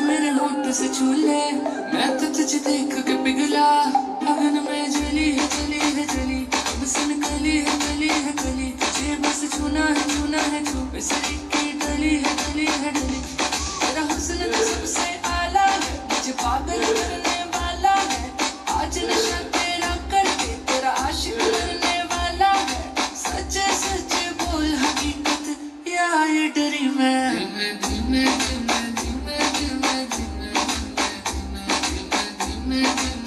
मेरे होंठ से छू ले मैं तो तुझे देख के पिघला। अगन में living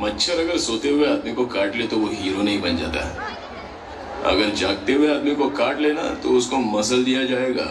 मच्छर अगर सोते हुए आदमी को काट ले तो वो हीरो नहीं बन जाता। अगर जागते हुए आदमी को काट लेना तो उसको मसल दिया जाएगा।